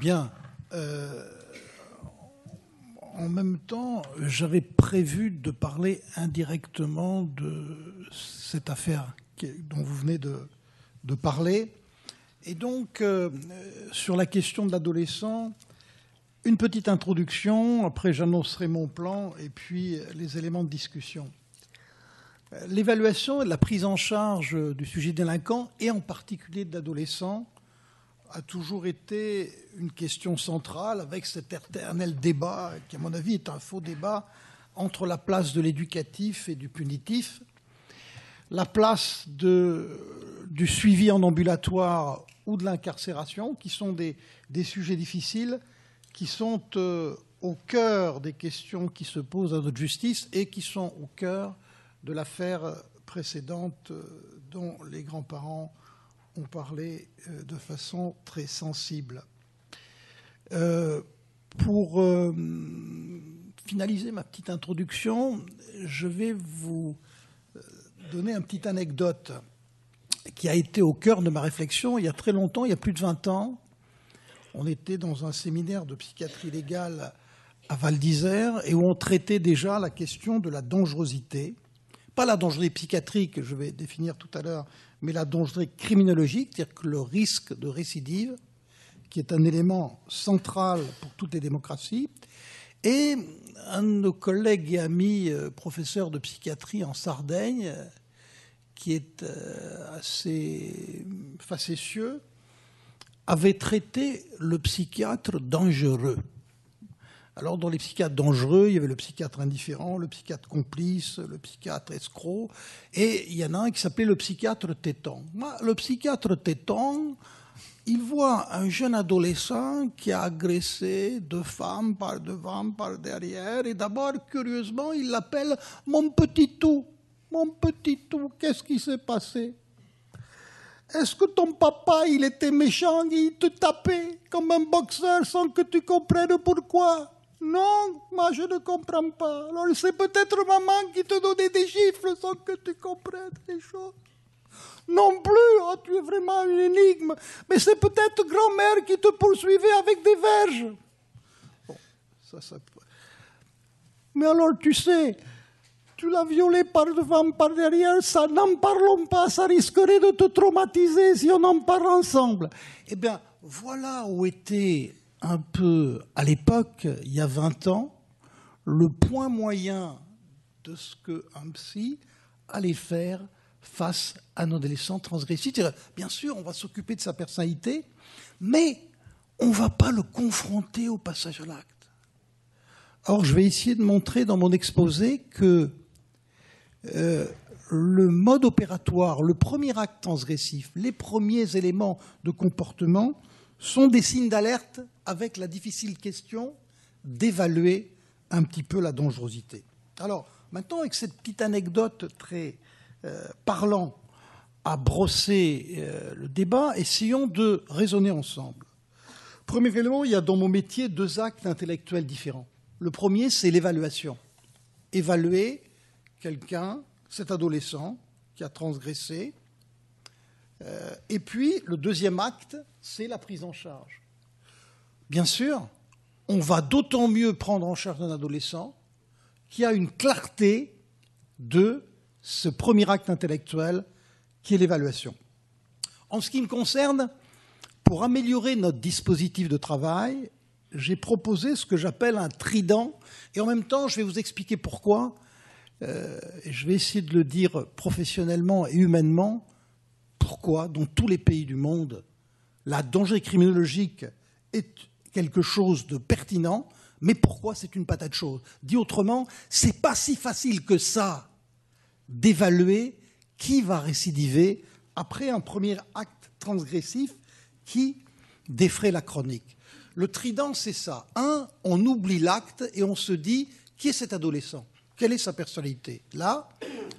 Bien. Euh, en même temps, j'avais prévu de parler indirectement de cette affaire dont vous venez de, parler. Et donc, euh, sur la question de l'adolescent, une petite introduction, après j'annoncerai mon plan et puis les éléments de discussion. L'évaluation et la prise en charge du sujet délinquant, et en particulier de l'adolescent, a toujours été une question centrale avec cet éternel débat, qui à mon avis est un faux débat, entre la place de l'éducatif et du punitif, la place du suivi en ambulatoire ou de l'incarcération, qui sont des, sujets difficiles, qui sont euh, au cœur des questions qui se posent à notre justice et qui sont au cœur de l'affaire précédente euh, dont les grands-parents ont parlé euh, de façon très sensible. Euh, pour euh, finaliser ma petite introduction, je vais vous donner une petite anecdote qui a été au cœur de ma réflexion il y a très longtemps, il y a plus de 20 ans. On était dans un séminaire de psychiatrie légale à Val d'Isère et où on traitait déjà la question de la dangerosité. Pas la dangerosité psychiatrique, que je vais définir tout à l'heure, mais la dangerosité criminologique, c'est-à-dire que le risque de récidive, qui est un élément central pour toutes les démocraties. Et un de nos collègues et amis euh, professeurs de psychiatrie en Sardaigne, qui est euh, assez facétieux, avait traité le psychiatre dangereux. Alors, dans les psychiatres dangereux, il y avait le psychiatre indifférent, le psychiatre complice, le psychiatre escroc, et il y en a un qui s'appelait le psychiatre téton. Le psychiatre téton, il voit un jeune adolescent qui a agressé deux femmes par devant, par derrière, et d'abord, curieusement, il l'appelle mon petit tout. Mon petit tout, qu'est-ce qui s'est passé Est-ce que ton papa, il était méchant, il te tapait comme un boxeur sans que tu comprennes pourquoi? Non, moi je ne comprends pas. Alors c'est peut-être maman qui te donnait des chiffres sans que tu comprennes les choses. Non plus, oh, tu es vraiment une énigme. Mais c'est peut-être grand-mère qui te poursuivait avec des verges. Bon, ça, ça... Mais alors tu sais, tu l'as violée par devant, par derrière, ça n'en parlons pas, ça risquerait de te traumatiser si on en parle ensemble. Eh bien, voilà où était un peu à l'époque, il y a 20 ans, le point moyen de ce qu'un psy allait faire face à un adolescent transgressif. Bien sûr, on va s'occuper de sa personnalité, mais on ne va pas le confronter au passage à l'acte. Or, je vais essayer de montrer dans mon exposé que euh, le mode opératoire, le premier acte transgressif, les premiers éléments de comportement sont des signes d'alerte avec la difficile question d'évaluer un petit peu la dangerosité. Alors, maintenant, avec cette petite anecdote très euh, parlant à brosser euh, le débat, essayons de raisonner ensemble. Premier élément, il y a dans mon métier deux actes intellectuels différents. Le premier, c'est l'évaluation. Évaluer quelqu'un, cet adolescent qui a transgressé, euh, et puis, le deuxième acte, c'est la prise en charge. Bien sûr, on va d'autant mieux prendre en charge un adolescent qui a une clarté de ce premier acte intellectuel qui est l'évaluation. En ce qui me concerne, pour améliorer notre dispositif de travail, j'ai proposé ce que j'appelle un trident, et en même temps, je vais vous expliquer pourquoi, euh, je vais essayer de le dire professionnellement et humainement, pourquoi, dans tous les pays du monde, la danger criminologique est quelque chose de pertinent, mais pourquoi c'est une patate chaude? Dit autrement, c'est pas si facile que ça d'évaluer qui va récidiver après un premier acte transgressif qui défraie la chronique. Le trident, c'est ça. Un, on oublie l'acte et on se dit qui est cet adolescent? Quelle est sa personnalité? Là,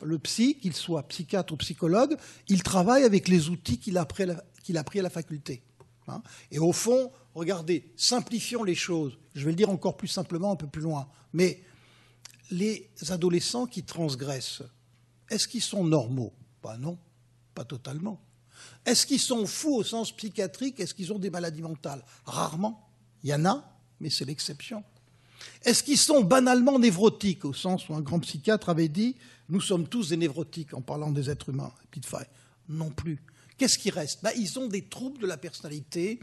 le psy, qu'il soit psychiatre ou psychologue, il travaille avec les outils qu'il a, pris à la faculté. Hein. Et au fond, regardez, simplifions les choses. Je vais le dire encore plus simplement, un peu plus loin. Mais les adolescents qui transgressent, est-ce qu'ils sont normaux? Ben non, pas totalement. Est-ce qu'ils sont fous au sens psychiatrique? Est-ce qu'ils ont des maladies mentales? Rarement. Il y en a, mais c'est l'exception. Est-ce qu'ils sont banalement névrotiques, au sens où un grand psychiatre avait dit nous sommes tous des névrotiques en parlant des êtres humains. Non plus. Qu'est-ce qui reste? Ben, Ils ont des troubles de la personnalité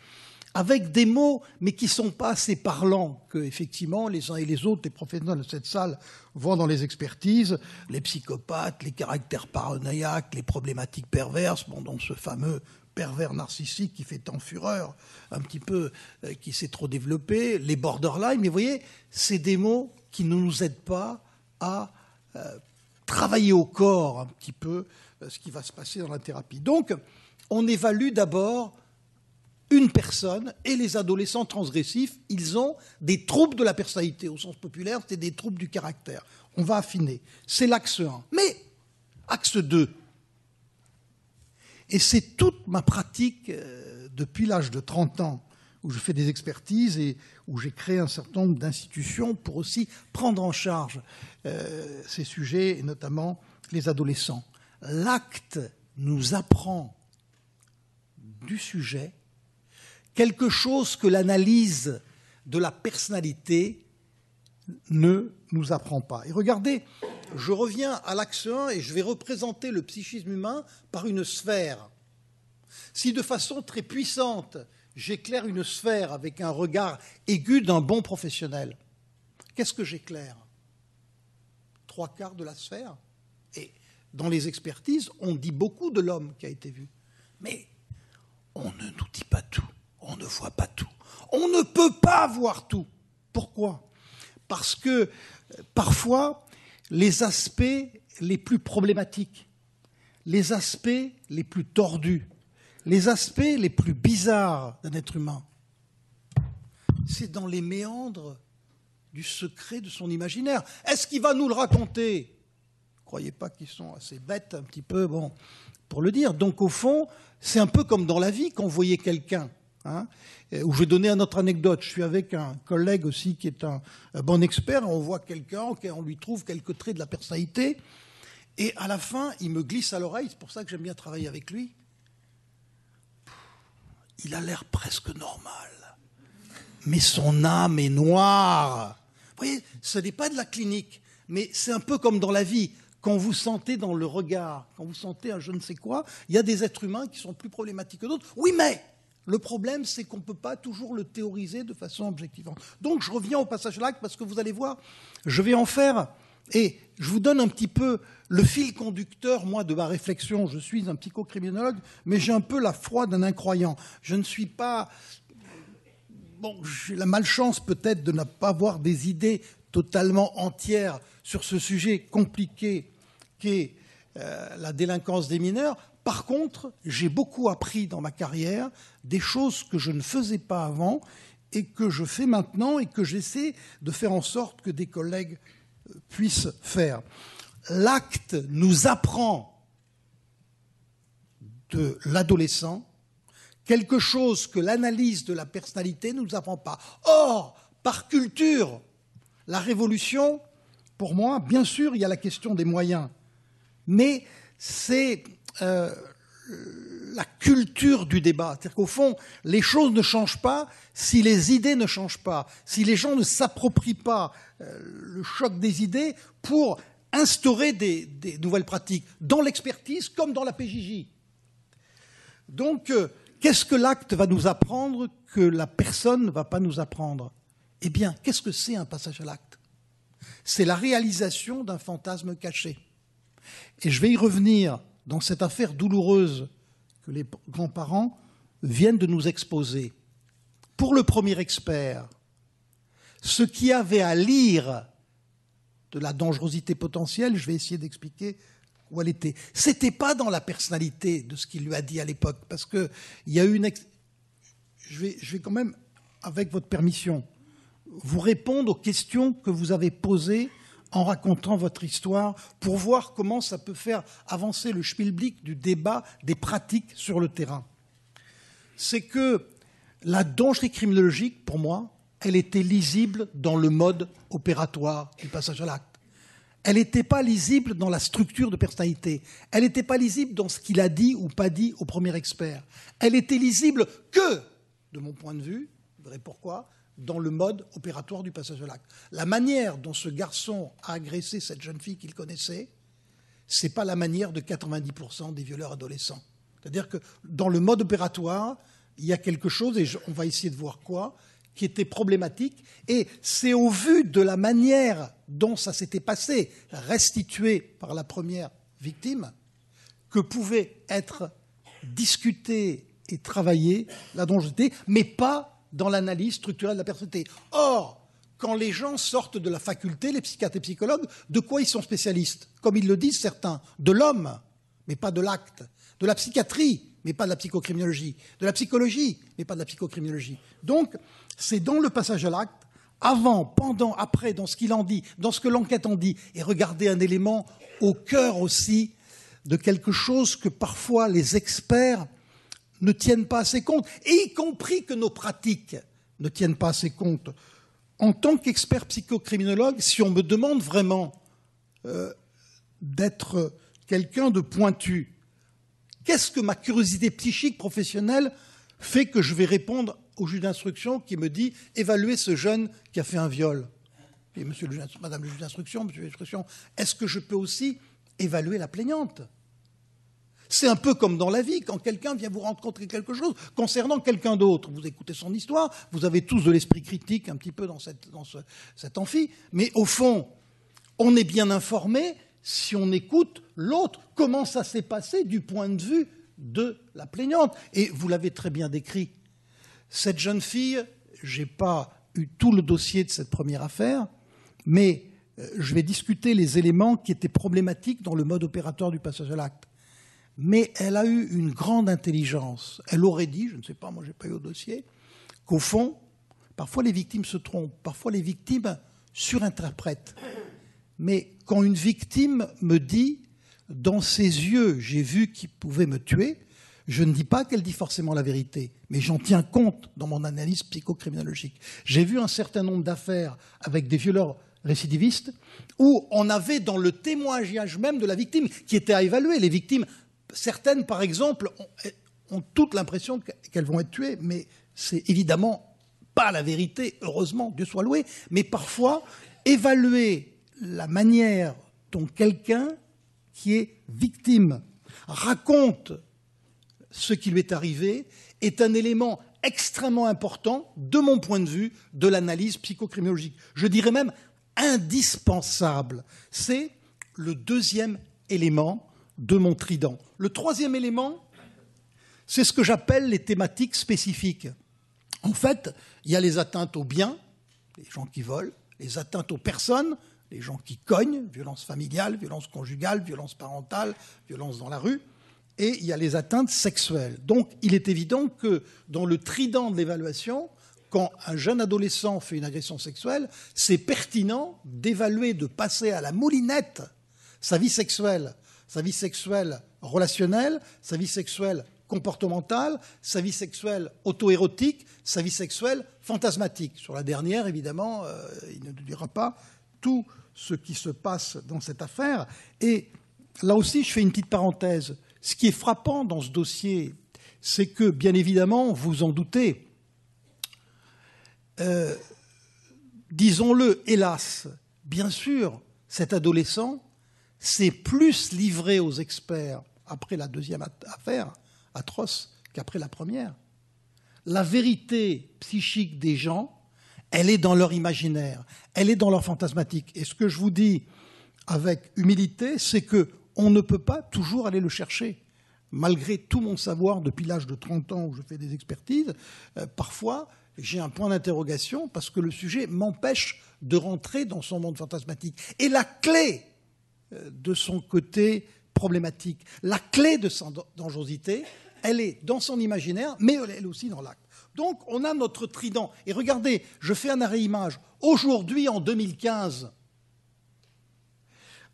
avec des mots, mais qui ne sont pas assez parlants que, effectivement, les uns et les autres, les professionnels de cette salle, voient dans les expertises, les psychopathes, les caractères paranoïaques, les problématiques perverses, bon, ce fameux pervers narcissique qui fait tant fureur, un petit peu, euh, qui s'est trop développé, les borderline, mais vous voyez, c'est des mots qui ne nous aident pas à euh, travailler au corps un petit peu euh, ce qui va se passer dans la thérapie. Donc, on évalue d'abord une personne et les adolescents transgressifs, ils ont des troubles de la personnalité. Au sens populaire, c'est des troubles du caractère. On va affiner. C'est l'axe 1. Mais, axe 2, et c'est toute ma pratique euh, depuis l'âge de 30 ans, où je fais des expertises et où j'ai créé un certain nombre d'institutions pour aussi prendre en charge euh, ces sujets, et notamment les adolescents. L'acte nous apprend du sujet quelque chose que l'analyse de la personnalité ne nous apprend pas. Et regardez, je reviens à l'axe 1 et je vais représenter le psychisme humain par une sphère. Si de façon très puissante, j'éclaire une sphère avec un regard aigu d'un bon professionnel, qu'est-ce que j'éclaire? Trois quarts de la sphère? Et dans les expertises, on dit beaucoup de l'homme qui a été vu. Mais on ne nous dit pas tout on ne voit pas tout. On ne peut pas voir tout. Pourquoi? Parce que euh, parfois, les aspects les plus problématiques, les aspects les plus tordus, les aspects les plus bizarres d'un être humain, c'est dans les méandres du secret de son imaginaire. Est-ce qu'il va nous le raconter? Croyez pas qu'ils sont assez bêtes un petit peu, pour le dire. Donc au fond, c'est un peu comme dans la vie quand vous voyez quelqu'un Hein, où je vais donner une autre anecdote. Je suis avec un collègue aussi qui est un, bon expert. On voit quelqu'un, on lui trouve quelques traits de la personnalité. Et à la fin, il me glisse à l'oreille. C'est pour ça que j'aime bien travailler avec lui. Il a l'air presque normal. Mais son âme est noire. Vous voyez, ce n'est pas de la clinique. Mais c'est un peu comme dans la vie. Quand vous sentez dans le regard, quand vous sentez un je ne sais quoi, il y a des êtres humains qui sont plus problématiques que d'autres. Oui, mais le problème, c'est qu'on ne peut pas toujours le théoriser de façon objective. Donc je reviens au passage l'acte parce que vous allez voir, je vais en faire, et je vous donne un petit peu le fil conducteur, moi, de ma réflexion. Je suis un psychocriminologue, mais j'ai un peu la foi d'un incroyant. Je ne suis pas... Bon, j'ai la malchance peut-être de ne pas avoir des idées totalement entières sur ce sujet compliqué qu'est euh, la délinquance des mineurs. Par contre, j'ai beaucoup appris dans ma carrière des choses que je ne faisais pas avant et que je fais maintenant et que j'essaie de faire en sorte que des collègues euh, puissent faire. L'acte nous apprend de l'adolescent quelque chose que l'analyse de la personnalité ne nous apprend pas. Or, par culture, la révolution, pour moi, bien sûr, il y a la question des moyens, mais c'est euh, la culture du débat. C'est-à-dire qu'au fond, les choses ne changent pas si les idées ne changent pas, si les gens ne s'approprient pas euh, le choc des idées pour instaurer des, nouvelles pratiques, dans l'expertise comme dans la PJJ. Donc, euh, qu'est-ce que l'acte va nous apprendre que la personne ne va pas nous apprendre? Eh bien, qu'est-ce que c'est un passage à l'acte? C'est la réalisation d'un fantasme caché. Et je vais y revenir dans cette affaire douloureuse que les grands-parents viennent de nous exposer. Pour le premier expert, ce qui avait à lire de la dangerosité potentielle, je vais essayer d'expliquer où elle était. C'était pas dans la personnalité de ce qu'il lui a dit à l'époque, parce que il y a eu une. Je, vais, je vais quand même, avec votre permission, vous répondre aux questions que vous avez posées en racontant votre histoire pour voir comment ça peut faire avancer le schmilblick du débat des pratiques sur le terrain. C'est que la dangerie criminologique, pour moi, elle était lisible dans le mode opératoire du passage à l'acte. Elle n'était pas lisible dans la structure de personnalité. Elle n'était pas lisible dans ce qu'il a dit ou pas dit au premier expert. Elle était lisible que, de mon point de vue, vous verrez pourquoi, dans le mode opératoire du passage à l'acte. La manière dont ce garçon a agressé cette jeune fille qu'il connaissait, c'est pas la manière de 90% des violeurs adolescents. C'est-à-dire que dans le mode opératoire, il y a quelque chose, et on va essayer de voir quoi, qui était problématique. Et c'est au vu de la manière dont ça s'était passé, restitué par la première victime, que pouvait être discuté et travaillé la dangerosité, mais pas dans l'analyse structurelle de la personnalité. Or, quand les gens sortent de la faculté, les psychiatres et psychologues, de quoi ils sont spécialistes? Comme ils le disent certains, de l'homme, mais pas de l'acte, de la psychiatrie, mais pas de la psychocriminologie, de la psychologie, mais pas de la psychocriminologie. Donc, c'est dans le passage à l'acte, avant, pendant, après, dans ce qu'il en dit, dans ce que l'enquête en dit, et regarder un élément au cœur aussi de quelque chose que parfois les experts ne tiennent pas assez compte, et y compris que nos pratiques ne tiennent pas assez compte. En tant qu'expert psychocriminologue, si on me demande vraiment euh, d'être quelqu'un de pointu, qu'est-ce que ma curiosité psychique professionnelle fait que je vais répondre au juge d'instruction qui me dit évaluez ce jeune qui a fait un viol Et monsieur le Madame le juge d'instruction, monsieur l'instruction, est-ce que je peux aussi évaluer la plaignante? C'est un peu comme dans la vie, quand quelqu'un vient vous rencontrer quelque chose concernant quelqu'un d'autre. Vous écoutez son histoire, vous avez tous de l'esprit critique un petit peu dans, cette, dans ce, cet amphi, mais au fond, on est bien informé si on écoute l'autre, comment ça s'est passé du point de vue de la plaignante. Et vous l'avez très bien décrit. Cette jeune fille, je n'ai pas eu tout le dossier de cette première affaire, mais euh, je vais discuter les éléments qui étaient problématiques dans le mode opératoire du passage à l'acte mais elle a eu une grande intelligence. Elle aurait dit, je ne sais pas, moi j'ai pas eu au dossier, qu'au fond, parfois les victimes se trompent, parfois les victimes surinterprètent. Mais quand une victime me dit, dans ses yeux, j'ai vu qu'il pouvait me tuer, je ne dis pas qu'elle dit forcément la vérité, mais j'en tiens compte dans mon analyse psychocriminologique. J'ai vu un certain nombre d'affaires avec des violeurs récidivistes où on avait dans le témoignage même de la victime, qui était à évaluer, les victimes certaines, par exemple, ont, toute l'impression qu'elles vont être tuées, mais c'est évidemment pas la vérité, heureusement, Dieu soit loué, mais parfois, évaluer la manière dont quelqu'un qui est victime raconte ce qui lui est arrivé est un élément extrêmement important, de mon point de vue, de l'analyse psychocriminologique. Je dirais même indispensable. C'est le deuxième élément de mon trident. Le troisième élément, c'est ce que j'appelle les thématiques spécifiques. En fait, il y a les atteintes aux biens, les gens qui volent, les atteintes aux personnes, les gens qui cognent, violence familiale, violence conjugale, violence parentale, violence dans la rue, et il y a les atteintes sexuelles. Donc il est évident que dans le trident de l'évaluation, quand un jeune adolescent fait une agression sexuelle, c'est pertinent d'évaluer, de passer à la moulinette sa vie sexuelle sa vie sexuelle relationnelle, sa vie sexuelle comportementale, sa vie sexuelle auto-érotique, sa vie sexuelle fantasmatique. Sur la dernière, évidemment, euh, il ne dira pas tout ce qui se passe dans cette affaire. Et là aussi, je fais une petite parenthèse. Ce qui est frappant dans ce dossier, c'est que, bien évidemment, vous en doutez, euh, disons-le, hélas, bien sûr, cet adolescent c'est plus livré aux experts après la deuxième affaire atroce qu'après la première. La vérité psychique des gens, elle est dans leur imaginaire, elle est dans leur fantasmatique. Et ce que je vous dis avec humilité, c'est que on ne peut pas toujours aller le chercher. Malgré tout mon savoir depuis l'âge de 30 ans où je fais des expertises, euh, parfois j'ai un point d'interrogation parce que le sujet m'empêche de rentrer dans son monde fantasmatique. Et la clé de son côté problématique. La clé de sa dangerosité, elle est dans son imaginaire, mais elle est aussi dans l'acte. Donc on a notre trident. Et regardez, je fais un arrêt-image. Aujourd'hui, en 2015,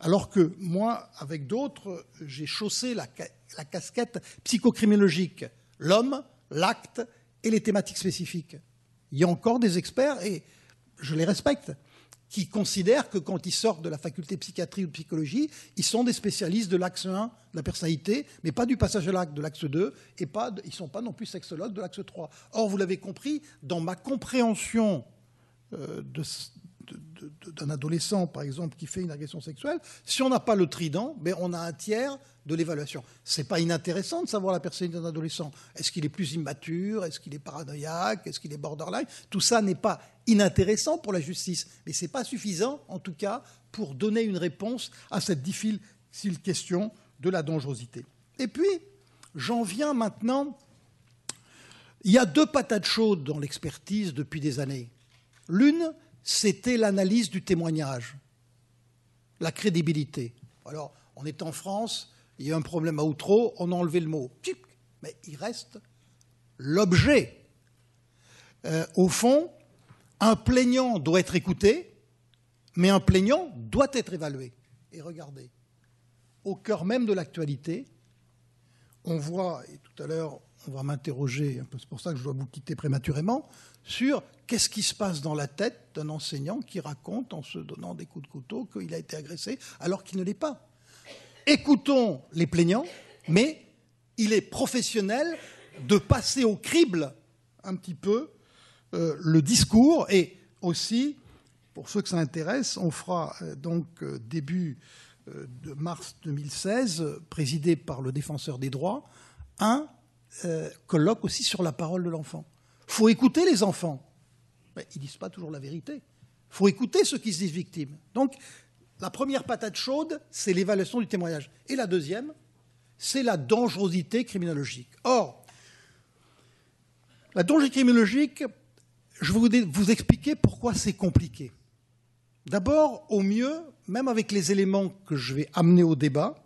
alors que moi, avec d'autres, j'ai chaussé la, la casquette psychocriminologique, l'homme, l'acte et les thématiques spécifiques. Il y a encore des experts, et je les respecte, qui considèrent que quand ils sortent de la faculté de psychiatrie ou de psychologie, ils sont des spécialistes de l'axe 1 de la personnalité, mais pas du passage à l'acte de l'axe 2, et pas ils ne sont pas non plus sexologues de l'axe 3. Or, vous l'avez compris, dans ma compréhension euh, d'un adolescent, par exemple, qui fait une agression sexuelle, si on n'a pas le trident, ben on a un tiers de l'évaluation. C'est pas inintéressant de savoir la personnalité d'un adolescent. Est-ce qu'il est plus immature? Est-ce qu'il est paranoïaque? Est-ce qu'il est borderline? Tout ça n'est pas inintéressant pour la justice, mais c'est pas suffisant, en tout cas, pour donner une réponse à cette difficile question de la dangerosité. Et puis, j'en viens maintenant. Il y a deux patates chaudes dans l'expertise depuis des années. L'une, c'était l'analyse du témoignage, la crédibilité. Alors, on est en France, il y a un problème à Outreau, on a enlevé le mot. Mais il reste l'objet. Euh, au fond, un plaignant doit être écouté, mais un plaignant doit être évalué. Et regardez, au cœur même de l'actualité, on voit, et tout à l'heure on va m'interroger, c'est pour ça que je dois vous quitter prématurément, sur qu'est-ce qui se passe dans la tête d'un enseignant qui raconte en se donnant des coups de couteau qu'il a été agressé alors qu'il ne l'est pas. Écoutons les plaignants, mais il est professionnel de passer au crible un petit peu euh, le discours et aussi, pour ceux que ça intéresse, on fera euh, donc euh, début de mars 2016, présidé par le défenseur des droits, un colloque aussi sur la parole de l'enfant. Il faut écouter les enfants. Mais ils ne disent pas toujours la vérité. Il faut écouter ceux qui se disent victimes. Donc, la première patate chaude, c'est l'évaluation du témoignage. Et la deuxième, c'est la dangerosité criminologique. Or, la dangerosité criminologique, je vais vous expliquer pourquoi c'est compliqué. D'abord, au mieux, même avec les éléments que je vais amener au débat,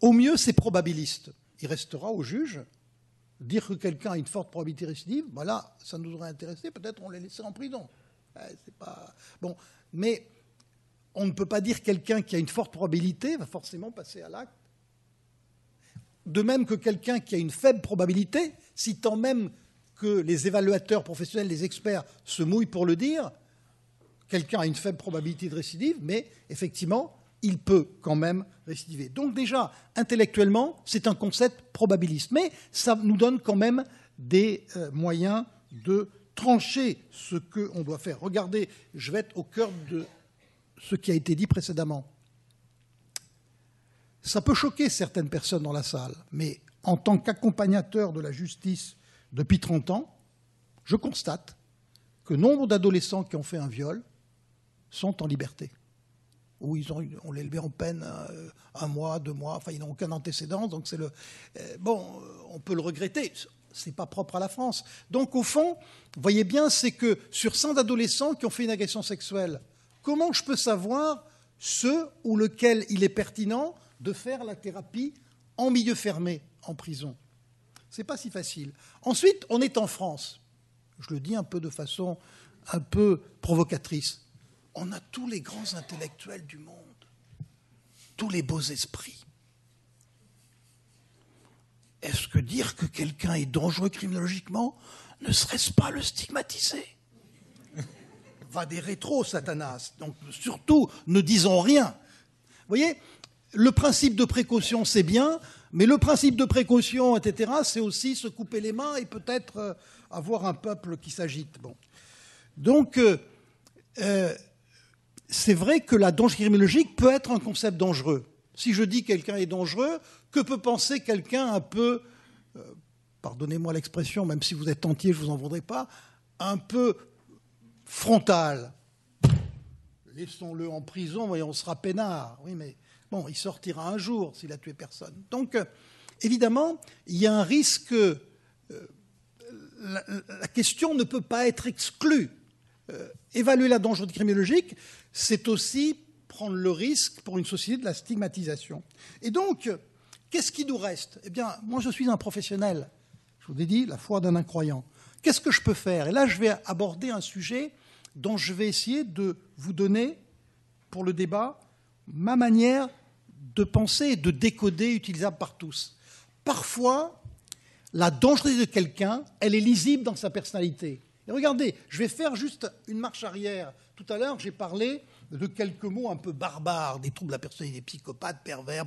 au mieux, c'est probabiliste. Il restera au juge dire que quelqu'un a une forte probabilité récidive. Voilà, ça nous aurait intéressé. Peut-être on les laissé en prison. C'est pas bon, mais on ne peut pas dire quelqu'un qui a une forte probabilité va forcément passer à l'acte. De même que quelqu'un qui a une faible probabilité, si tant même que les évaluateurs professionnels, les experts se mouillent pour le dire, quelqu'un a une faible probabilité de récidive, mais effectivement, il peut quand même récidiver. Donc déjà, intellectuellement, c'est un concept probabiliste, mais ça nous donne quand même des euh, moyens de trancher ce qu'on doit faire. Regardez, je vais être au cœur de ce qui a été dit précédemment. Ça peut choquer certaines personnes dans la salle, mais en tant qu'accompagnateur de la justice depuis 30 ans, je constate que nombre d'adolescents qui ont fait un viol sont en liberté. Ont, on les élevé en peine euh, un mois, deux mois, enfin ils n'ont aucun antécédent, donc c'est le. Euh, bon, on peut le regretter, c'est pas propre à la France. Donc au fond, voyez bien, c'est que sur 100 adolescents qui ont fait une agression sexuelle, comment je peux savoir ce ou lequel il est pertinent de faire la thérapie en milieu fermé, en prison? C'est pas si facile. Ensuite, on est en France. Je le dis un peu de façon un peu provocatrice. On a tous les grands intellectuels du monde, tous les beaux esprits. Est-ce que dire que quelqu'un est dangereux criminologiquement ne serait-ce pas le stigmatiser? Va des rétros, Satanas. Donc surtout, ne disons rien. Vous voyez, le principe de précaution, c'est bien, mais le principe de précaution, etc., c'est aussi se couper les mains et peut-être euh, avoir un peuple qui s'agite. Bon. Donc, euh, euh, c'est vrai que la danger criminologique peut être un concept dangereux. Si je dis quelqu'un est dangereux, que peut penser quelqu'un un peu, pardonnez-moi l'expression, même si vous êtes entier, je ne vous en voudrais pas, un peu frontal? Laissons-le en prison et on sera peinard. Oui, mais bon, il sortira un jour s'il a tué personne. Donc, euh, évidemment, il y a un risque. Euh, la, question ne peut pas être exclue. Euh, évaluer la dangerosité criminologique, c'est aussi prendre le risque pour une société de la stigmatisation. Et donc, qu'est-ce qui nous reste? Eh bien, moi, je suis un professionnel. Je vous ai dit, la foi d'un incroyant. Qu'est-ce que je peux faire? Et là, je vais aborder un sujet dont je vais essayer de vous donner, pour le débat, ma manière de penser et de décoder utilisable par tous. Parfois, la dangerosité de quelqu'un, elle est lisible dans sa personnalité. Regardez, je vais faire juste une marche arrière. Tout à l'heure, j'ai parlé de quelques mots un peu barbares, des troubles de la personnalité, des psychopathes, pervers,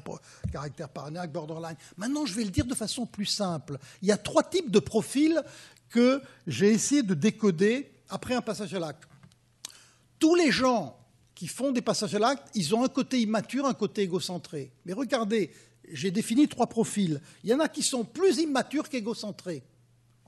caractère paranoïaque, borderline. Maintenant, je vais le dire de façon plus simple. Il y a trois types de profils que j'ai essayé de décoder après un passage à l'acte. Tous les gens qui font des passages à l'acte, ils ont un côté immature, un côté égocentré. Mais regardez, j'ai défini trois profils. Il y en a qui sont plus immatures qu'égocentrés.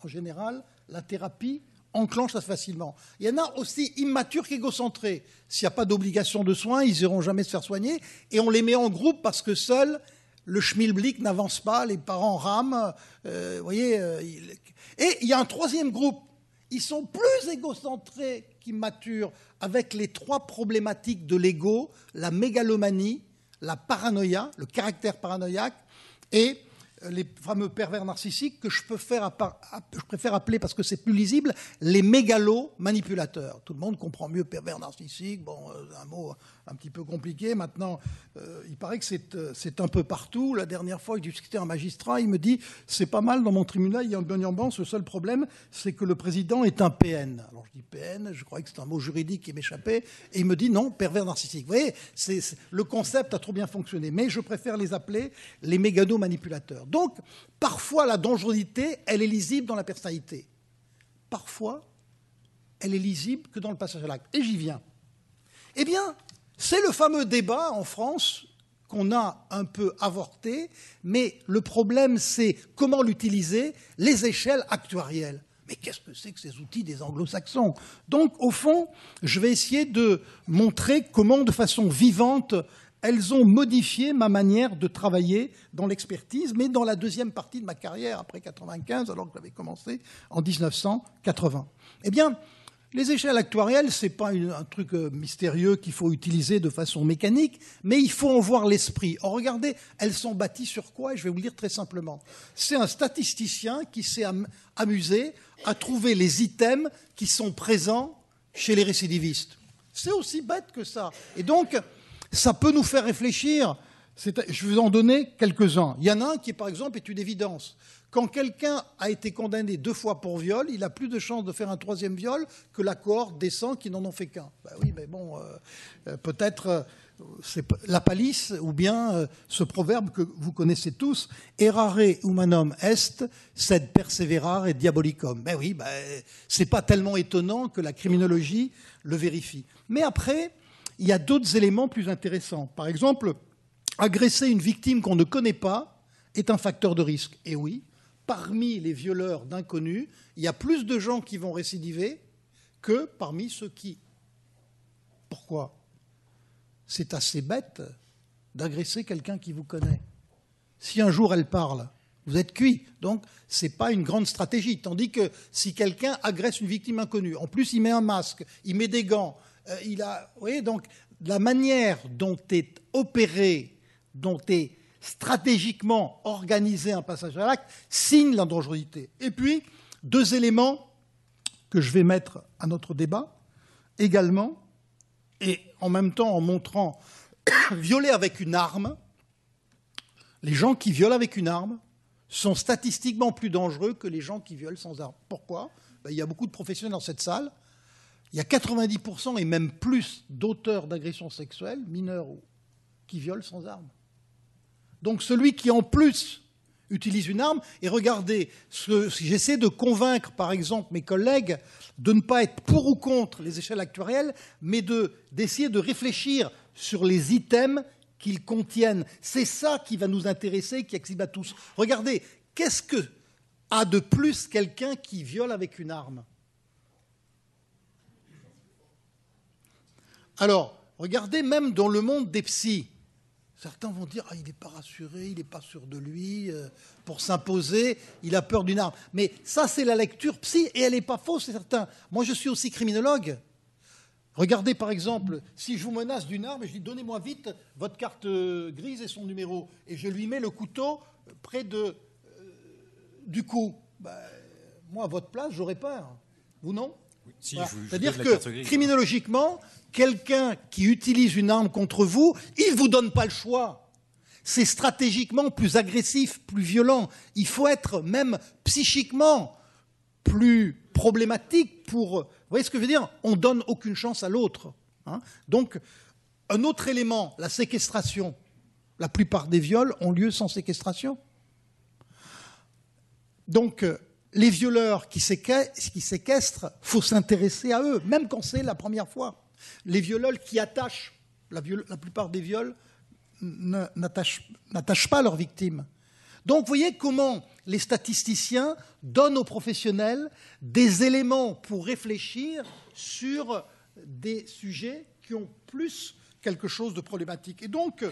En général, la thérapie enclenche ça facilement. Il y en a aussi immatures qu'égocentrés. S'il n'y a pas d'obligation de soins, ils n'iront jamais se faire soigner. Et on les met en groupe parce que seul le schmilblick n'avance pas, les parents rament. Euh, voyez, euh, Et il y a un troisième groupe. Ils sont plus égocentrés qu'immatures avec les trois problématiques de l'ego, la mégalomanie, la paranoïa, le caractère paranoïaque et les fameux pervers narcissiques que je, peux faire je préfère appeler, parce que c'est plus lisible, les mégalos manipulateurs. Tout le monde comprend mieux pervers narcissique, bon, euh, un mot un petit peu compliqué. Maintenant, euh, il paraît que euh, c'est un peu partout. La dernière fois j'ai discuté un magistrat, il me dit c'est pas mal dans mon tribunal, il y a un bonne ambiance. Le seul problème, c'est que le président est un PN. Alors je dis PN, je croyais que c'était un mot juridique qui m'échappait. Et il me dit non, pervers narcissique. Vous voyez, le concept a trop bien fonctionné. Mais je préfère les appeler les mégano-manipulateurs. Donc, parfois, la dangerosité, elle est lisible dans la personnalité. Parfois, elle est lisible que dans le passage à l'acte. Et j'y viens. Eh bien, c'est le fameux débat en France qu'on a un peu avorté, mais le problème, c'est comment l'utiliser, les échelles actuarielles. Mais qu'est-ce que c'est que ces outils des anglo-saxons? Donc, au fond, je vais essayer de montrer comment, de façon vivante, elles ont modifié ma manière de travailler dans l'expertise, mais dans la deuxième partie de ma carrière, après 95, alors que j'avais commencé en 1980. Eh bien, les échelles actuarielles, ce n'est pas un truc euh, mystérieux qu'il faut utiliser de façon mécanique, mais il faut en voir l'esprit. Or, regardez, elles sont bâties sur quoi je vais vous le dire très simplement. C'est un statisticien qui s'est amusé à trouver les items qui sont présents chez les récidivistes. C'est aussi bête que ça. Et donc, ça peut nous faire réfléchir. Je vais en donner quelques-uns. Il y en a un qui, par exemple, est une évidence. Quand quelqu'un a été condamné deux fois pour viol, il a plus de chances de faire un troisième viol que la cohorte des 100 qui n'en ont fait qu'un. Ben oui, mais bon, euh, euh, peut-être euh, c'est la palisse ou bien ce proverbe que vous connaissez tous, errare humanum est, sed perseverare diabolicum. Ben oui, ben, c'est pas tellement étonnant que la criminologie le vérifie. Mais après, il y a d'autres éléments plus intéressants. Par exemple, agresser une victime qu'on ne connaît pas est un facteur de risque. Et oui, parmi les violeurs d'inconnus, il y a plus de gens qui vont récidiver que parmi ceux qui. Pourquoi? C'est assez bête d'agresser quelqu'un qui vous connaît. Si un jour elle parle, vous êtes cuit. Donc, ce n'est pas une grande stratégie. Tandis que si quelqu'un agresse une victime inconnue, en plus il met un masque, il met des gants, euh, il a. Voyez, donc, la manière dont est opéré, dont est stratégiquement organiser un passage à l'acte signe la dangerosité. Et puis, deux éléments que je vais mettre à notre débat également, et en même temps en montrant violer avec une arme, les gens qui violent avec une arme sont statistiquement plus dangereux que les gens qui violent sans arme. Pourquoi? Ben, Il y a beaucoup de professionnels dans cette salle. Il y a 90% et même plus d'auteurs d'agressions sexuelles, mineurs ou qui violent sans arme. Donc celui qui en plus utilise une arme, et regardez, j'essaie de convaincre par exemple mes collègues de ne pas être pour ou contre les échelles actuarielles, mais d'essayer de, réfléchir sur les items qu'ils contiennent. C'est ça qui va nous intéresser, qui exhibe à tous. Regardez, qu'est-ce que a de plus quelqu'un qui viole avec une arme? Alors, regardez même dans le monde des psys. Certains vont dire ah, il n'est pas rassuré, il n'est pas sûr de lui, euh, pour s'imposer, il a peur d'une arme. Mais ça, c'est la lecture psy, et elle n'est pas fausse, c'est certain. Moi, je suis aussi criminologue. Regardez par exemple, si je vous menace d'une arme et je dis donnez-moi vite votre carte euh, grise et son numéro, et je lui mets le couteau près de, euh, du cou, ben, moi à votre place, j'aurais peur. Vous non? C'est-à-dire que criminologiquement, quelqu'un qui utilise une arme contre vous, il ne vous donne pas le choix. C'est stratégiquement plus agressif, plus violent. Il faut être même psychiquement plus problématique pour... Vous voyez ce que je veux dire? On donne aucune chance à l'autre. Hein. Donc, un autre élément, la séquestration. La plupart des viols ont lieu sans séquestration. Donc, les violeurs qui séquestrent, faut s'intéresser à eux, même quand c'est la première fois. Les violeurs qui attachent, la, plupart des viols n'attachent pas leurs victimes. Donc vous voyez comment les statisticiens donnent aux professionnels des éléments pour réfléchir sur des sujets qui ont plus quelque chose de problématique. Et donc,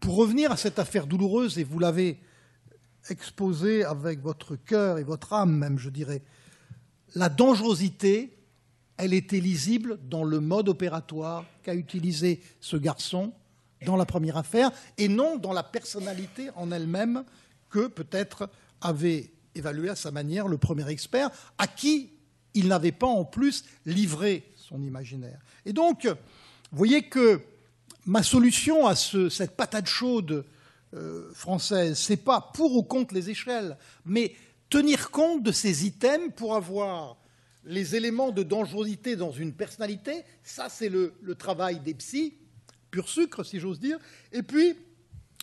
pour revenir à cette affaire douloureuse, et vous l'avez exposé avec votre cœur et votre âme même, je dirais, la dangerosité, elle était lisible dans le mode opératoire qu'a utilisé ce garçon dans la première affaire, et non dans la personnalité en elle-même que peut-être avait évalué à sa manière le premier expert, à qui il n'avait pas en plus livré son imaginaire. Et donc, vous voyez que ma solution à cette patate chaude française, c'est pas pour ou contre les échelles, mais tenir compte de ces items pour avoir les éléments de dangerosité dans une personnalité, ça c'est le, travail des psys, pur sucre si j'ose dire, et puis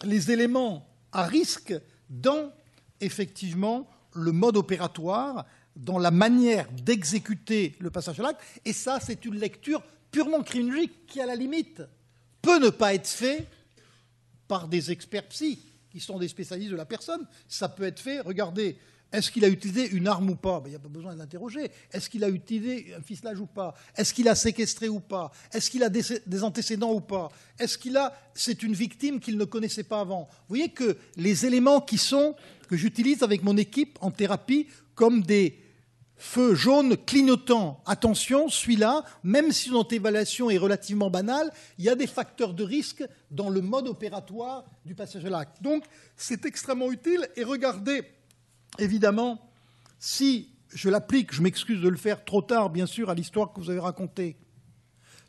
les éléments à risque dans effectivement le mode opératoire, dans la manière d'exécuter le passage à l'acte, et ça c'est une lecture purement criminologique qui à la limite peut ne pas être fait par des experts psy, qui sont des spécialistes de la personne. Ça peut être fait, regardez, est-ce qu'il a utilisé une arme ou pas? Ben, Il n'y a pas besoin de l'interroger. Est-ce qu'il a utilisé un ficelage ou pas? Est-ce qu'il a séquestré ou pas? Est-ce qu'il a des, antécédents ou pas? Est-ce qu'il a. C'est une victime qu'il ne connaissait pas avant? Vous voyez que les éléments qui sont. que j'utilise avec mon équipe en thérapie comme des feu jaune clignotant. Attention, celui-là, même si notre évaluation est relativement banale, il y a des facteurs de risque dans le mode opératoire du passage à l'acte. Donc, c'est extrêmement utile. Et regardez, évidemment, si je l'applique, je m'excuse de le faire trop tard, bien sûr, à l'histoire que vous avez racontée,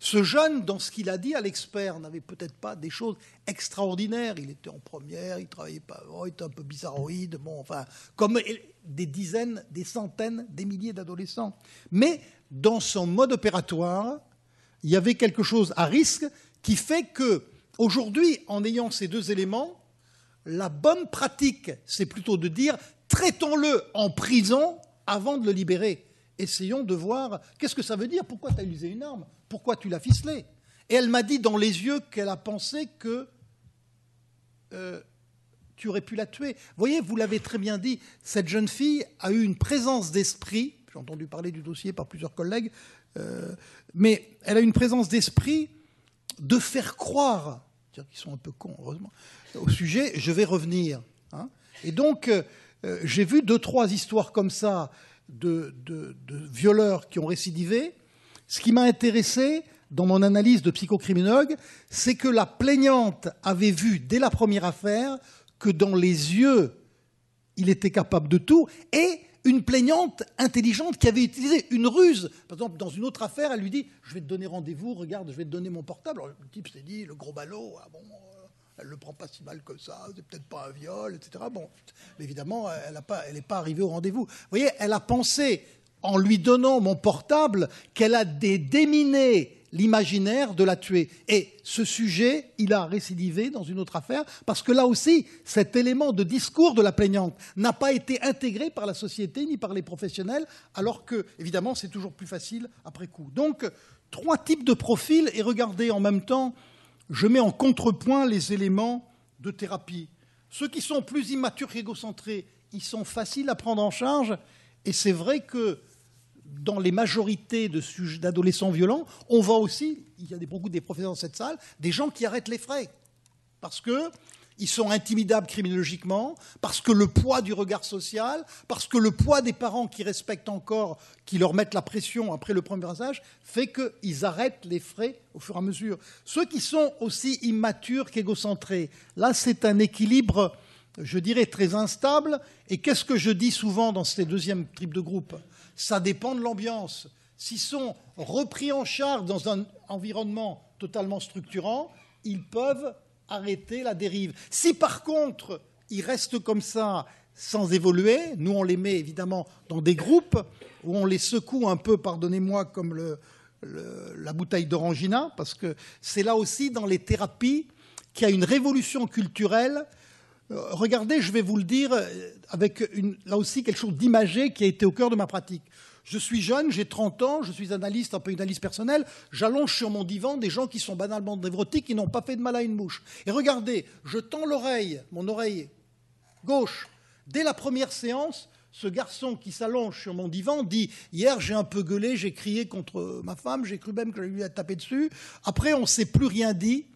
ce jeune, dans ce qu'il a dit à l'expert, n'avait peut-être pas des choses extraordinaires. Il était en première, il travaillait pas, oh, il était un peu bizarroïde, bon, enfin, comme des dizaines, des centaines, des milliers d'adolescents. Mais dans son mode opératoire, il y avait quelque chose à risque qui fait que, aujourd'hui, en ayant ces deux éléments, la bonne pratique, c'est plutôt de dire traitons-le en prison avant de le libérer. Essayons de voir qu'est-ce que ça veut dire, pourquoi tu as usé une arme? Pourquoi tu l'as ficelé? Et elle m'a dit dans les yeux qu'elle a pensé que euh, tu aurais pu la tuer. Vous voyez, vous l'avez très bien dit, cette jeune fille a eu une présence d'esprit, j'ai entendu parler du dossier par plusieurs collègues, euh, mais elle a une présence d'esprit de faire croire, qu'ils sont un peu cons, heureusement, au sujet, je vais revenir. Hein. Et donc, euh, j'ai vu deux, trois histoires comme ça de violeurs qui ont récidivé, ce qui m'a intéressé dans mon analyse de psychocriminologue, c'est que la plaignante avait vu dès la première affaire que dans les yeux, il était capable de tout, et une plaignante intelligente qui avait utilisé une ruse. Par exemple, dans une autre affaire, elle lui dit Je vais te donner rendez-vous, regarde, je vais te donner mon portable. Le type s'est dit Le gros ballot, ah bon, euh, elle ne le prend pas si mal que ça, c'est peut-être pas un viol, etc. Bon, évidemment, elle n'est pas, pas arrivée au rendez-vous. Vous voyez, elle a pensé en lui donnant mon portable qu'elle a déminé l'imaginaire de la tuer. Et ce sujet, il a récidivé dans une autre affaire, parce que là aussi, cet élément de discours de la plaignante n'a pas été intégré par la société ni par les professionnels, alors que, évidemment, c'est toujours plus facile après coup. Donc, trois types de profils, et regardez en même temps, je mets en contrepoint les éléments de thérapie. Ceux qui sont plus immatures qu'égocentrés, ils sont faciles à prendre en charge, et c'est vrai que dans les majorités d'adolescents violents, on voit aussi, il y a beaucoup des professeurs dans cette salle, des gens qui arrêtent les frais. Parce qu'ils sont intimidables criminologiquement, parce que le poids du regard social, parce que le poids des parents qui respectent encore, qui leur mettent la pression après le premier passage, fait qu'ils arrêtent les frais au fur et à mesure. Ceux qui sont aussi immatures qu'égocentrés, là c'est un équilibre, je dirais, très instable. Et qu'est-ce que je dis souvent dans ces deuxièmes tripes de groupe? Ça dépend de l'ambiance. S'ils sont repris en charge dans un environnement totalement structurant, ils peuvent arrêter la dérive. Si par contre, ils restent comme ça sans évoluer, nous on les met évidemment dans des groupes où on les secoue un peu, pardonnez-moi, comme la bouteille d'orangina, parce que c'est là aussi dans les thérapies qu'il y a une révolution culturelle regardez, je vais vous le dire euh, avec là aussi quelque chose d'imagé qui a été au cœur de ma pratique. Je suis jeune, j'ai 30 ans, je suis analyste, un peu une analyse personnelle. J'allonge sur mon divan des gens qui sont banalement névrotiques, qui n'ont pas fait de mal à une mouche. Et regardez, je tends l'oreille, mon oreille gauche. Dès la première séance, ce garçon qui s'allonge sur mon divan dit Hier, j'ai un peu gueulé, j'ai crié contre ma femme, j'ai cru même que j'allais lui taper dessus. Après, on ne s'est plus rien dit.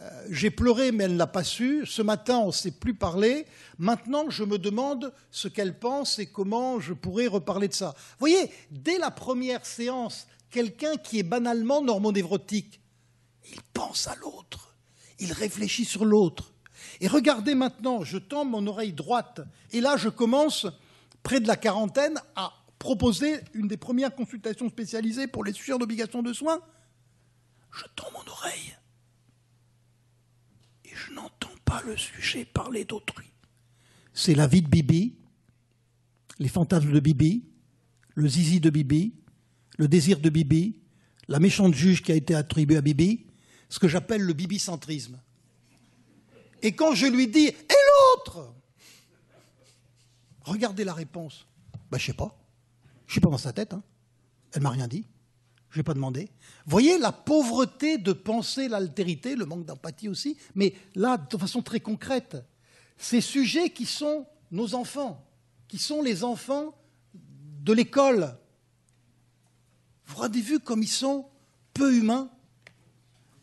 Euh, j'ai pleuré, mais elle ne l'a pas su. Ce matin, on ne s'est plus parlé. Maintenant, je me demande ce qu'elle pense et comment je pourrais reparler de ça. Vous voyez, dès la première séance, quelqu'un qui est banalement normonévrotique, il pense à l'autre, il réfléchit sur l'autre. Et regardez maintenant, je tends mon oreille droite, et là, je commence, près de la quarantaine, à proposer une des premières consultations spécialisées pour les sujets d'obligation de soins. Je tends mon oreille je n'entends pas le sujet parler d'autrui. C'est la vie de Bibi, les fantasmes de Bibi, le zizi de Bibi, le désir de Bibi, la méchante juge qui a été attribuée à Bibi, ce que j'appelle le bibicentrisme. Et quand je lui dis Et l'autre? Regardez la réponse. Ben, je sais pas. Je suis pas dans sa tête. Hein. Elle m'a rien dit. Je n'ai pas demandé. Voyez la pauvreté de penser l'altérité, le manque d'empathie aussi, mais là, de façon très concrète, ces sujets qui sont nos enfants, qui sont les enfants de l'école, vous avez vu comme ils sont peu humains?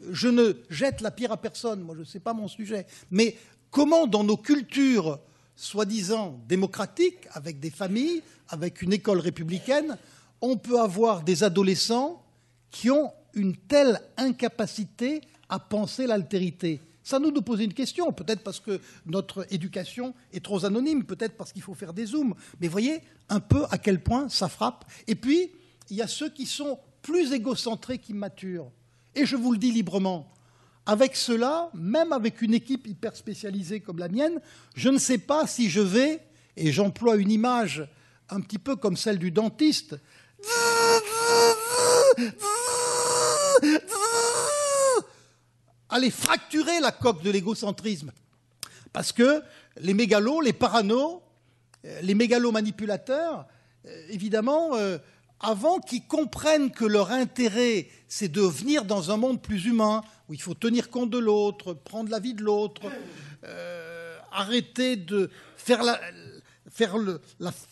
Je ne jette la pierre à personne, moi je ne sais pas mon sujet, mais comment dans nos cultures soi-disant démocratiques, avec des familles, avec une école républicaine, on peut avoir des adolescents qui ont une telle incapacité à penser l'altérité Ça nous nous pose une question, peut-être parce que notre éducation est trop anonyme, peut-être parce qu'il faut faire des zooms, mais voyez un peu à quel point ça frappe. Et puis, il y a ceux qui sont plus égocentrés qu'immatures. Et je vous le dis librement, avec cela, même avec une équipe hyper spécialisée comme la mienne, je ne sais pas si je vais, et j'emploie une image un petit peu comme celle du dentiste, aller fracturer la coque de l'égocentrisme. Parce que les mégalos, les paranos, euh, les mégalomanipulateurs, euh, évidemment, euh, avant qu'ils comprennent que leur intérêt, c'est de venir dans un monde plus humain, où il faut tenir compte de l'autre, prendre la vie de l'autre, arrêter de faire la, faire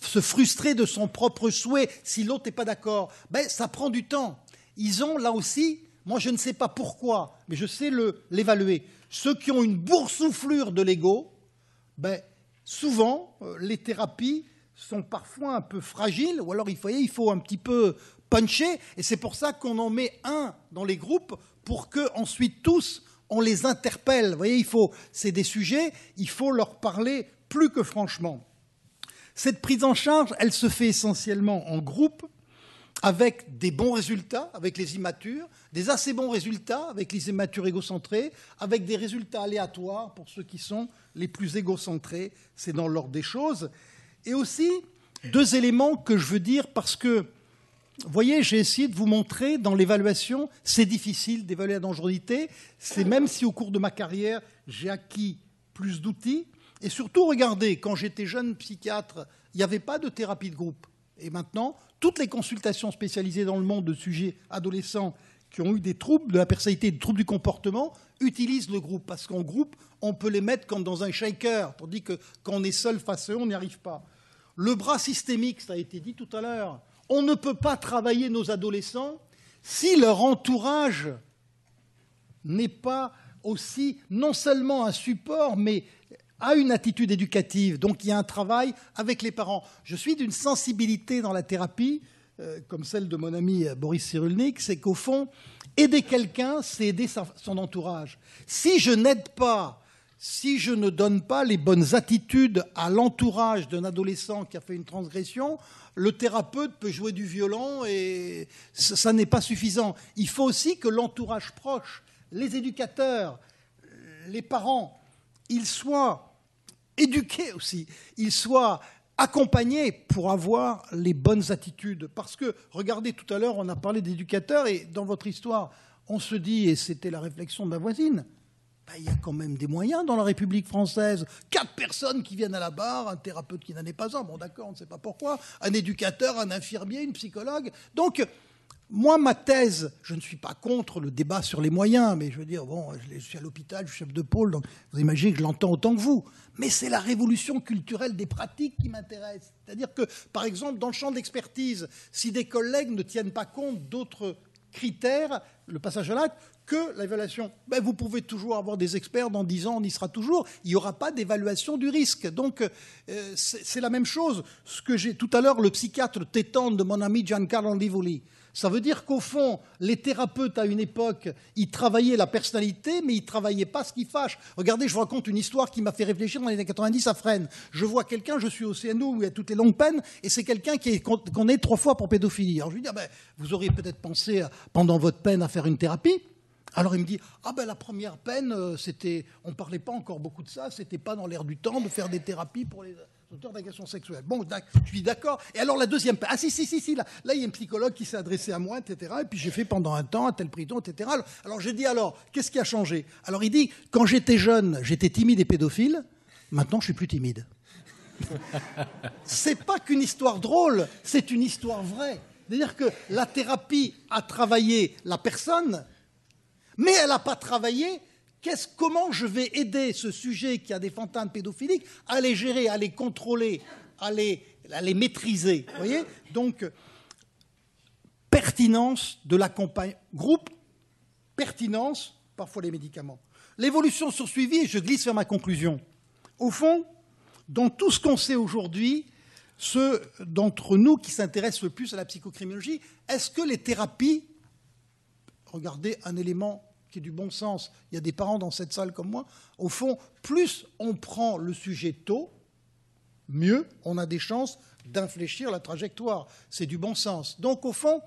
se frustrer de son propre souhait si l'autre n'est pas d'accord, ben, ça prend du temps. Ils ont là aussi, moi je ne sais pas pourquoi, mais je sais l'évaluer. Ceux qui ont une boursouflure de l'ego, ben, souvent euh, les thérapies sont parfois un peu fragiles, ou alors il faut, il faut un petit peu puncher, et c'est pour ça qu'on en met un dans les groupes pour que ensuite tous on les interpelle. Vous voyez, c'est des sujets, il faut leur parler plus que franchement. Cette prise en charge, elle se fait essentiellement en groupe, avec des bons résultats, avec les immatures, des assez bons résultats avec les immatures égocentrés, avec des résultats aléatoires pour ceux qui sont les plus égocentrés, c'est dans l'ordre des choses. Et aussi, deux éléments que je veux dire parce que, vous voyez, j'ai essayé de vous montrer dans l'évaluation, c'est difficile d'évaluer la dangerosité, c'est même si au cours de ma carrière, j'ai acquis plus d'outils, et surtout, regardez, quand j'étais jeune psychiatre, il n'y avait pas de thérapie de groupe. Et maintenant, toutes les consultations spécialisées dans le monde de sujets adolescents qui ont eu des troubles de la personnalité, des troubles du comportement, utilisent le groupe. Parce qu'en groupe, on peut les mettre comme dans un shaker, tandis que quand on est seul face à eux, on n'y arrive pas. Le bras systémique, ça a été dit tout à l'heure, on ne peut pas travailler nos adolescents si leur entourage n'est pas aussi non seulement un support, mais a une attitude éducative. Donc il y a un travail avec les parents. Je suis d'une sensibilité dans la thérapie, euh, comme celle de mon ami euh, Boris Cyrulnik, c'est qu'au fond, aider quelqu'un, c'est aider son entourage. Si je n'aide pas, si je ne donne pas les bonnes attitudes à l'entourage d'un adolescent qui a fait une transgression, le thérapeute peut jouer du violon et ça n'est pas suffisant. Il faut aussi que l'entourage proche, les éducateurs, les parents, ils soient éduqués aussi, ils soient accompagnés pour avoir les bonnes attitudes. Parce que, regardez, tout à l'heure, on a parlé d'éducateurs, et dans votre histoire, on se dit, et c'était la réflexion de ma voisine, ben, il y a quand même des moyens dans la République française. Quatre personnes qui viennent à la barre, un thérapeute qui n'en est pas un, bon d'accord, on ne sait pas pourquoi, un éducateur, un infirmier, une psychologue. Donc, moi, ma thèse, je ne suis pas contre le débat sur les moyens, mais je veux dire, bon, je suis à l'hôpital, je suis chef de pôle, donc vous imaginez que je l'entends autant que vous. Mais c'est la révolution culturelle des pratiques qui m'intéresse. C'est-à-dire que, par exemple, dans le champ d'expertise, si des collègues ne tiennent pas compte d'autres critères, le passage à l'acte, que l'évaluation. Ben, vous pouvez toujours avoir des experts, dans 10 ans, on y sera toujours. Il n'y aura pas d'évaluation du risque. Donc, euh, c'est la même chose. Ce que j'ai tout à l'heure, le psychiatre tétante de mon ami Giancarlo Livoli. Ça veut dire qu'au fond, les thérapeutes à une époque, ils travaillaient la personnalité, mais ils travaillaient pas ce qui fâche. Regardez, je vous raconte une histoire qui m'a fait réfléchir dans les années 90 à Fresnes. Je vois quelqu'un, je suis au CNO où il y a toutes les longues peines, et c'est quelqu'un qui est trois fois pour pédophilie. Alors je lui dis, ah ben, vous auriez peut-être pensé pendant votre peine à faire une thérapie. Alors il me dit ah ben la première peine euh, c'était on parlait pas encore beaucoup de ça c'était pas dans l'air du temps de faire des thérapies pour les auteurs d'agressions sexuelles. Bon, je suis d'accord. Et alors la deuxième. Ah si, si, si, si, là, là il y a un psychologue qui s'est adressé à moi, etc. Et puis j'ai fait pendant un temps un tel prison, etc. Alors, j'ai dit alors, qu'est-ce qui a changé? Alors il dit, quand j'étais jeune, j'étais timide et pédophile. Maintenant, je suis plus timide. c'est pas qu'une histoire drôle, c'est une histoire vraie. C'est-à-dire que la thérapie a travaillé la personne, mais elle n'a pas travaillé comment je vais aider ce sujet qui a des fantasmes pédophiliques à les gérer, à les contrôler, à les, maîtriser Donc, pertinence de l'accompagnement. Groupe, pertinence, parfois les médicaments. L'évolution suivie, et je glisse vers ma conclusion. Au fond, dans tout ce qu'on sait aujourd'hui, ceux d'entre nous qui s'intéressent le plus à la psychocriminologie, est-ce que les thérapies, regardez un élément qui est du bon sens, il y a des parents dans cette salle comme moi, au fond, plus on prend le sujet tôt, mieux on a des chances d'infléchir la trajectoire. C'est du bon sens. Donc au fond,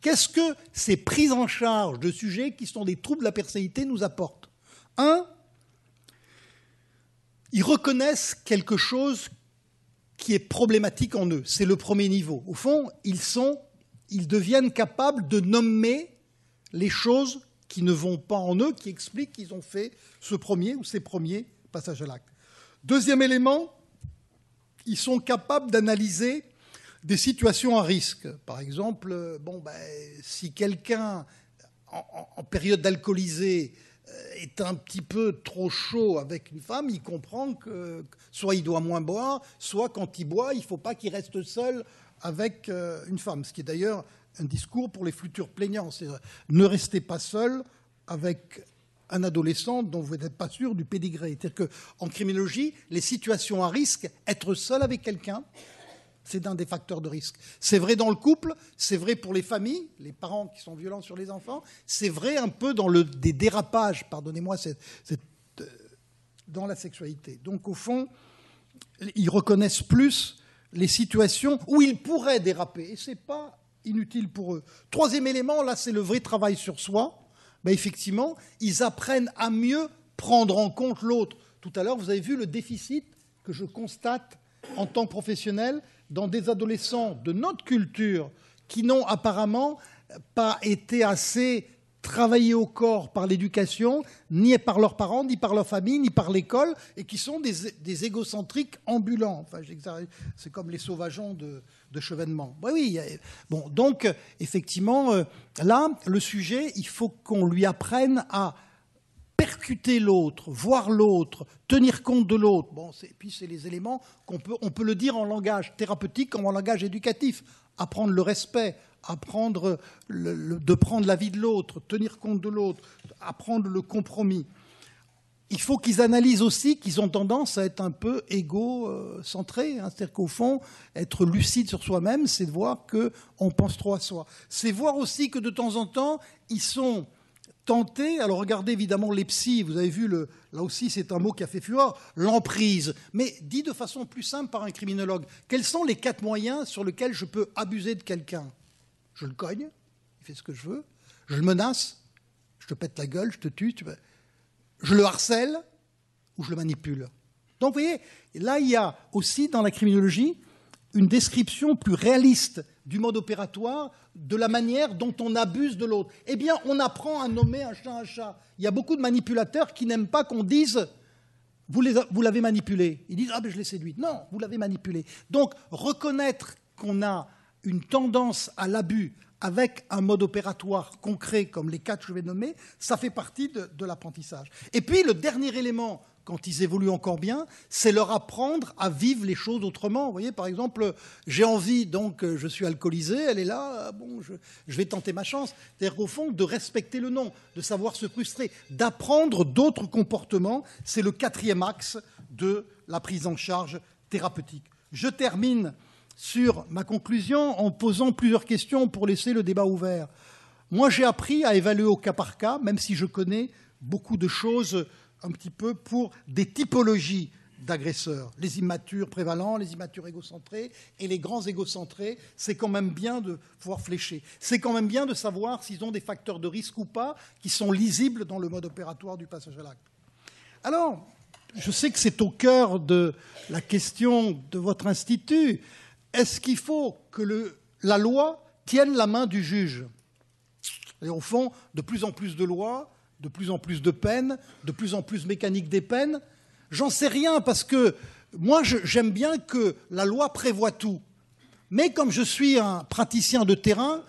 qu'est-ce que ces prises en charge de sujets qui sont des troubles de la personnalité nous apportent? Un, ils reconnaissent quelque chose qui est problématique en eux. C'est le premier niveau. Au fond, ils sont, ils deviennent capables de nommer les choses qui ne vont pas en eux, qui expliquent qu'ils ont fait ce premier ou ces premiers passages à l'acte. Deuxième élément, ils sont capables d'analyser des situations à risque. Par exemple, bon, ben, si quelqu'un en, période d'alcoolisé euh, est un petit peu trop chaud avec une femme, il comprend que soit il doit moins boire, soit quand il boit, il ne faut pas qu'il reste seul avec euh, une femme. Ce qui est d'ailleurs un discours pour les futurs plaignants. Ne restez pas seul avec un adolescent dont vous n'êtes pas sûr du pédigré. C'est-à-dire qu'en criminologie, les situations à risque, être seul avec quelqu'un, c'est un des facteurs de risque. C'est vrai dans le couple, c'est vrai pour les familles, les parents qui sont violents sur les enfants, c'est vrai un peu dans le, des dérapages, pardonnez-moi, euh, dans la sexualité. Donc au fond, ils reconnaissent plus les situations où ils pourraient déraper. Et ce n'est pas inutile pour eux. Troisième élément, là, c'est le vrai travail sur soi. Ben, effectivement, ils apprennent à mieux prendre en compte l'autre. Tout à l'heure, vous avez vu le déficit que je constate en tant que professionnel dans des adolescents de notre culture qui n'ont apparemment pas été assez travaillés au corps par l'éducation, ni par leurs parents, ni par leur famille, ni par l'école, et qui sont des, égocentriques ambulants. C'est comme les sauvageons de, de Chevènement. oui, bon, donc effectivement, euh, là, le sujet, il faut qu'on lui apprenne à percuter l'autre, voir l'autre, tenir compte de l'autre. Bon, et puis c'est les éléments qu'on peut, on peut le dire en langage thérapeutique comme en langage éducatif. Apprendre le respect, apprendre de prendre la vie de l'autre, tenir compte de l'autre, apprendre le compromis. Il faut qu'ils analysent aussi qu'ils ont tendance à être un peu égo-centrés. Hein. C'est-à-dire qu'au fond, être lucide sur soi-même, c'est de voir qu'on pense trop à soi. C'est voir aussi que de temps en temps, ils sont tentés. Alors regardez évidemment les psys, vous avez vu, le, là aussi c'est un mot qui a fait fureur, l'emprise. Mais dit de façon plus simple par un criminologue, quels sont les quatre moyens sur lesquels je peux abuser de quelqu'un? Je le cogne, il fait ce que je veux. Je le menace, je te pète la gueule, je te tue. Tu je le harcèle ou je le manipule. Donc vous voyez, là il y a aussi dans la criminologie une description plus réaliste du mode opératoire de la manière dont on abuse de l'autre. Eh bien, on apprend à nommer un chat un chat. Il y a beaucoup de manipulateurs qui n'aiment pas qu'on dise vous l'avez manipulé. Ils disent Ah, ben je l'ai séduite. Non, vous l'avez manipulé. Donc, reconnaître qu'on a une tendance à l'abus avec un mode opératoire concret comme les quatre que je vais nommer, ça fait partie de, l'apprentissage. Et puis, le dernier élément quand ils évoluent encore bien, c'est leur apprendre à vivre les choses autrement. Vous voyez, par exemple, j'ai envie, donc je suis alcoolisé, elle est là, ah bon, je, vais tenter ma chance. C'est-à-dire qu'au fond, de respecter le nom, de savoir se frustrer, d'apprendre d'autres comportements, c'est le quatrième axe de la prise en charge thérapeutique. Je termine sur ma conclusion en posant plusieurs questions pour laisser le débat ouvert. Moi, j'ai appris à évaluer au cas par cas, même si je connais beaucoup de choses un petit peu pour des typologies d'agresseurs. Les immatures prévalents, les immatures égocentrés et les grands égocentrés, c'est quand même bien de pouvoir flécher. C'est quand même bien de savoir s'ils ont des facteurs de risque ou pas qui sont lisibles dans le mode opératoire du passage à l'acte. Alors, je sais que c'est au cœur de la question de votre institut. Est-ce qu'il faut que la loi tienne la main du juge? Et au fond, de plus en plus de lois de plus en plus de peines, de plus en plus mécanique des peines. J'en sais rien parce que moi, j'aime bien que la loi prévoit tout. Mais comme je suis un praticien de terrain,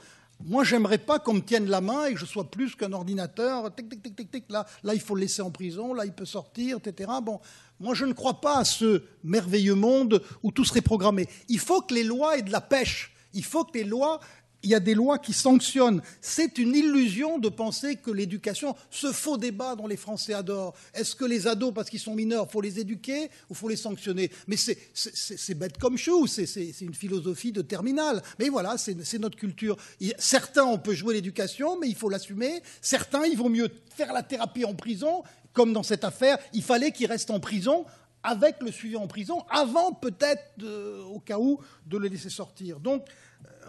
moi, j'aimerais pas qu'on me tienne la main et que je sois plus qu'un ordinateur. Tic, tic, tic, tic, tic. Là, là, il faut le laisser en prison. Là, il peut sortir, etc. Bon, moi, je ne crois pas à ce merveilleux monde où tout serait programmé. Il faut que les lois aient de la pêche. Il faut que les lois il y a des lois qui sanctionnent. C'est une illusion de penser que l'éducation, ce faux débat dont les Français adorent, est-ce que les ados, parce qu'ils sont mineurs, faut les éduquer ou faut les sanctionner? Mais c'est bête comme chou, c'est une philosophie de terminale. Mais voilà, c'est notre culture. Certains, on peut jouer l'éducation, mais il faut l'assumer. Certains, il vaut mieux faire la thérapie en prison, comme dans cette affaire, il fallait qu'ils restent en prison avec le suivi en prison, avant peut-être, au cas où, de le laisser sortir. Donc,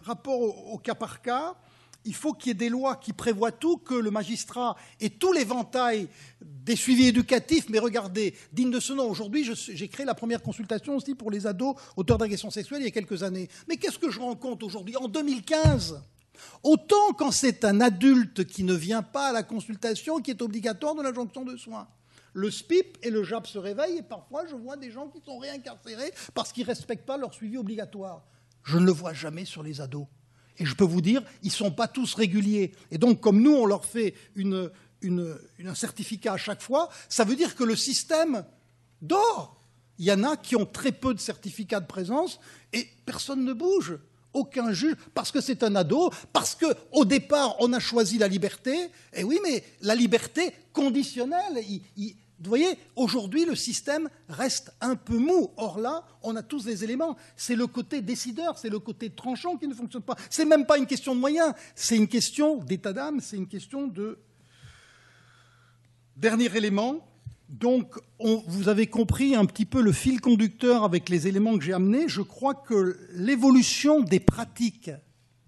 rapport au, cas par cas, il faut qu'il y ait des lois qui prévoient tout, que le magistrat ait tout l'éventail des suivis éducatifs. Mais regardez, digne de ce nom, aujourd'hui, j'ai créé la première consultation aussi pour les ados auteurs d'agressions sexuelles il y a quelques années. Mais qu'est-ce que je rends compte aujourd'hui? En 2015, autant quand c'est un adulte qui ne vient pas à la consultation, qui est obligatoire de l'injonction de soins. Le SPIP et le JAP se réveillent et parfois je vois des gens qui sont réincarcérés parce qu'ils ne respectent pas leur suivi obligatoire. Je ne le vois jamais sur les ados. Et je peux vous dire, ils ne sont pas tous réguliers. Et donc, comme nous, on leur fait un certificat à chaque fois, ça veut dire que le système dort. Il y en a qui ont très peu de certificats de présence et personne ne bouge. Aucun juge, parce que c'est un ado, parce qu'au départ, on a choisi la liberté. Et oui, mais la liberté conditionnelle, vous voyez, aujourd'hui, le système reste un peu mou. Or là, on a tous les éléments. C'est le côté décideur, c'est le côté tranchant qui ne fonctionne pas. C'est même pas une question de moyens, c'est une question d'état d'âme, c'est une question de. Dernier élément. Donc, vous avez compris un petit peu le fil conducteur avec les éléments que j'ai amenés. Je crois que l'évolution des pratiques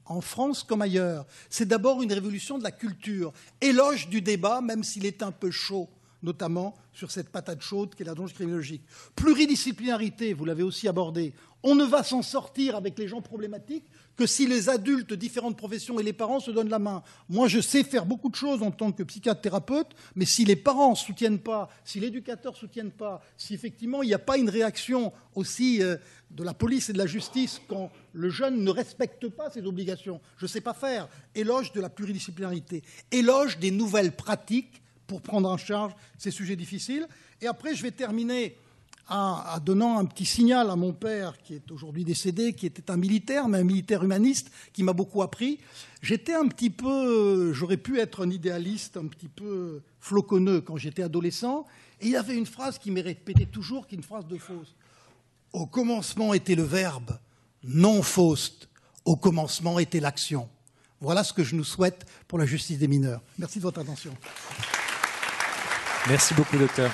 en France comme ailleurs, c'est d'abord une révolution de la culture, éloge du débat, même s'il est un peu chaud notamment sur cette patate chaude qu'est la donge criminologique. Pluridisciplinarité, vous l'avez aussi abordé. On ne va s'en sortir avec les gens problématiques que si les adultes de différentes professions et les parents se donnent la main. Moi, je sais faire beaucoup de choses en tant que psychiatre thérapeute, mais si les parents ne soutiennent pas, si l'éducateur ne soutienne pas, si effectivement il n'y a pas une réaction aussi euh, de la police et de la justice quand le jeune ne respecte pas ses obligations, je ne sais pas faire. Éloge de la pluridisciplinarité, éloge des nouvelles pratiques pour prendre en charge ces sujets difficiles. Et après, je vais terminer en, donnant un petit signal à mon père, qui est aujourd'hui décédé, qui était un militaire, mais un militaire humaniste, qui m'a beaucoup appris. J'étais un petit peu, j'aurais pu être un idéaliste un petit peu floconneux quand j'étais adolescent, et il y avait une phrase qui m'est répétée toujours, qui est une phrase de Faust. Au commencement était le verbe, non Faust. Au commencement était l'action. Voilà ce que je nous souhaite pour la justice des mineurs. Merci de votre attention. Merci beaucoup, docteur.